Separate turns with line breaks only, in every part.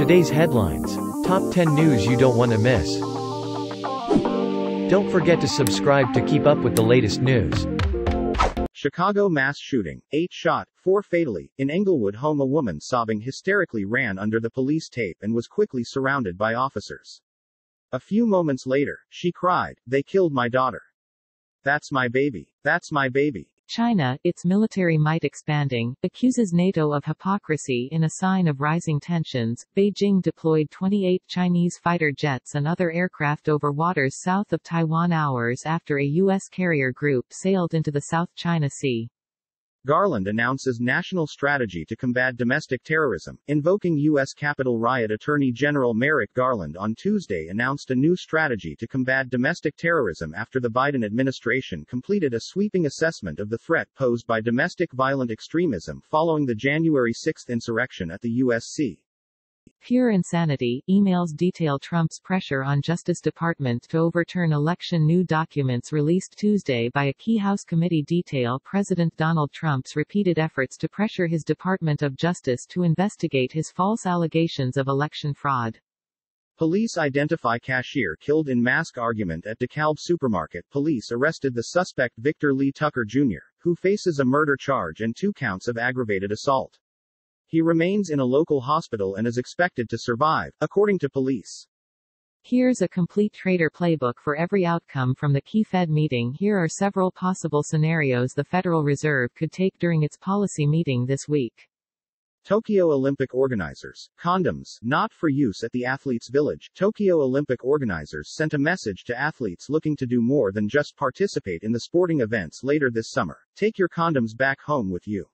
Today's headlines. Top 10 news you don't want to miss. Don't forget to subscribe to keep up with the latest news.
Chicago mass shooting, 8 shot, 4 fatally. In Englewood home a woman sobbing hysterically ran under the police tape and was quickly surrounded by officers. A few moments later, she cried, they killed my daughter. That's my baby. That's my baby.
China, its military might expanding, accuses NATO of hypocrisy in a sign of rising tensions. Beijing deployed 28 Chinese fighter jets and other aircraft over waters south of Taiwan hours after a U.S. carrier group sailed into the South China Sea.
Garland announces national strategy to combat domestic terrorism. Invoking U.S. Capitol riot Attorney General Merrick Garland on Tuesday announced a new strategy to combat domestic terrorism after the Biden administration completed a sweeping assessment of the threat posed by domestic violent extremism following the January 6 insurrection at the USC.
Pure insanity. Emails detail Trump's pressure on Justice Department to overturn election new documents released Tuesday by a key House committee detail President Donald Trump's repeated efforts to pressure his Department of Justice to investigate his false allegations of election fraud.
Police identify cashier killed in mask argument at DeKalb supermarket. Police arrested the suspect Victor Lee Tucker Jr., who faces a murder charge and two counts of aggravated assault. He remains in a local hospital and is expected to survive, according to police.
Here's a complete trader playbook for every outcome from the key Fed meeting. Here are several possible scenarios the Federal Reserve could take during its policy meeting this week.
Tokyo Olympic organizers. Condoms, not for use at the athletes' village. Tokyo Olympic organizers sent a message to athletes looking to do more than just participate in the sporting events later this summer. Take your condoms back home with you.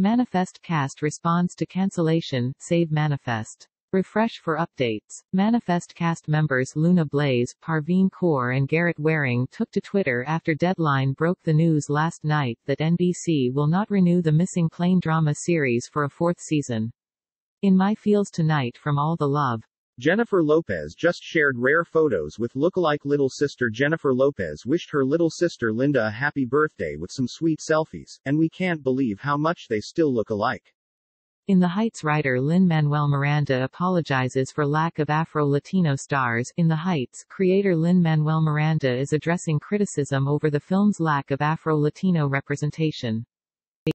Manifest Cast responds to cancellation, save Manifest. Refresh for updates. Manifest cast members Luna Blaise, Parveen Kaur and Garrett Wareing took to Twitter after Deadline broke the news last night that NBC will not renew the Missing Plane drama series for a fourth season. In My Feels Tonight from All the Love,
Jennifer Lopez just shared rare photos with lookalike little sister Jennifer Lopez wished her little sister Lynda a happy birthday with some sweet selfies, and we can't believe how much they still look alike.
In the Heights writer Lin-Manuel Miranda apologizes for lack of Afro-Latino stars. In the Heights, creator Lin-Manuel Miranda is addressing criticism over the film's lack of Afro-Latino representation.